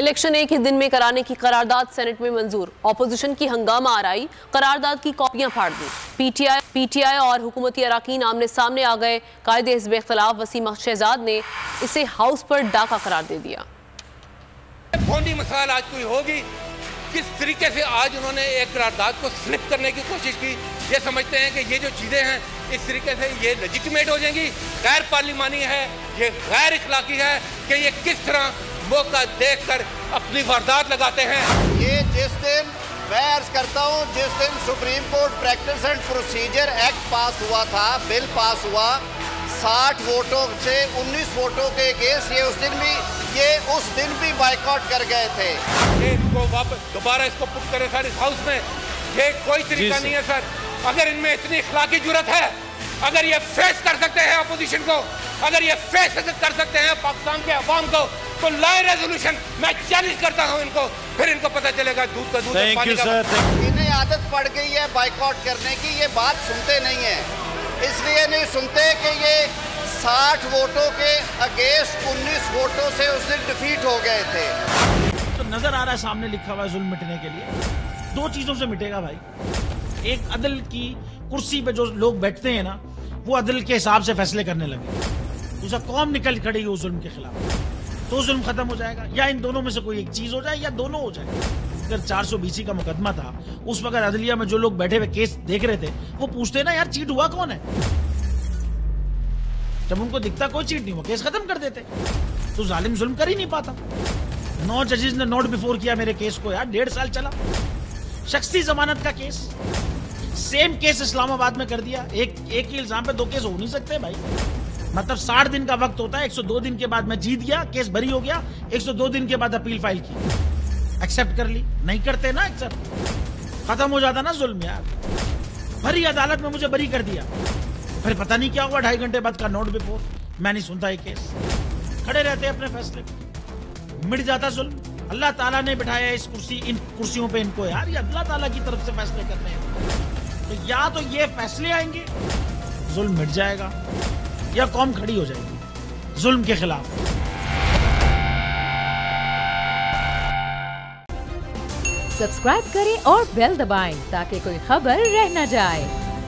Election एक ही दिन में कराने की करारदाद सेनेट में मंजूर। ऑपोजिशन की हंगामा आराई, करारदाद की कॉपियाँ फाड़ दी। पीटीआई पीटीआई और हुकूमती अरकान आमने सामने आ गए। कायदे हिजब इख्तलाफ वसीम शहजाद ने इसे हाउस पर डाका करार दे दिया। मसाल आज कोई होगी? किस तरीके से आज उन्होंने एक करारदाद को स्लिप करने की कोशिश की? ये समझते हैं कि ये जो चीज़ें हैं, इस तरीके से ये लेजिटिमेट हो जाएँगी। गैर पार्लिमानी है, ये गैर इखलाकी है कि ये किस तरह मौका देखकर अपनी वारदात लगाते हैं। ये जिस दिन मैं अर्ज़ करता हूँ जिस दिन Supreme Court practice and procedure act pass हुआ था बिल पास हुआ 60 वोटों से 19 वोटों के केस ये उस दिन भी ये उस दिन भी बाइकआउट कर गए थे। ये इसको वापस दोबारा इसको पुट करें सर इस हाउस में। ये कोई तरीका नहीं है सर। अगर इनमें इतनी इखलाकी ज़रूरत है अगर ये फेस कर सकते हैं अपोजिशन को अगर ये फेस कर सकते हैं पाकिस्तान के अवाम को तो लाए रेजोल्यूशन मैं चैलेंज करता हूँ इनको। फिर इनको पता चलेगा दूध का दूध थैंक यू सर इन्हें आदत पड़ गई है बाइकआउट करने की। ये बात सुनते नहीं है। इसलिए नहीं सुनते कि ये 60 वोटों के अगेंस्ट 19 वोटों से उस दिन डिफीट हो गए थे। तो नज़र आ रहा है सामने लिखा हुआ है जुल्म मिटने के लिए। दो चीज़ों से मिटेगा भाई। एक अदल की कुर्सी पे जो लोग बैठते हैं ना वो अदल के हिसाब से फैसले करने लगे। दूसरा कौम निकल खड़ी उस जुल्म के खिलाफ। तो जुल्म खत्म हो जाएगा, या इन दोनों में से कोई एक चीज़ हो जाए, या दोनों हो जाए। अगर चार सौ बीसी का मुकदमा था, उस वक्त अदलिया में जो लोग बैठे हुए केस देख रहे थे, वो पूछते ना, यार, चीट हुआ कौन है? जब उनको दिखता कोई चीट नहीं हुआ, केस खत्म कर देते। तो जालिम जुल्म कर ही नहीं पाता। नौ जजेस ने नोट बिफोर किया मेरे केस को, यार, डेढ़ साल चला। शख्सी जमानत का केस। सेम केस इस्लामाबाद में कर दिया। एक एक ही इल्ज़ाम पे दो केस हो नहीं सकते भाई। मतलब साठ दिन का वक्त होता है 102 दिन के बाद मैं जीत गया, केस भरी हो गया 102 दिन के बाद अपील फ़ाइल की। एक्सेप्ट कर ली। नहीं करते ना एक्सेप्ट खत्म हो जाता ना जुल्म, यार। भरी अदालत में मुझे बरी कर दिया। फिर पता नहीं क्या हुआ, ढाई घंटे बाद का नोट बिफोर मैं नहीं सुनता ये केस। खड़े रहते अपने फैसले मिट जाता जुल्म। अल्लाह ताला ने बिठाया इस कुर्सी, इन कुर्सियों पे इनको, यार। ये अल्लाह ताला की तरफ़ से फैसले करने हैं। तो या तो ये फैसले आएँगे, जुल्म मिट जाएगा। या कौम खड़ी हो जाएगी, जुल्म के खिलाफ। सब्सक्राइब करें और बेल दबाएँ ताकि कोई खबर रह न जाए।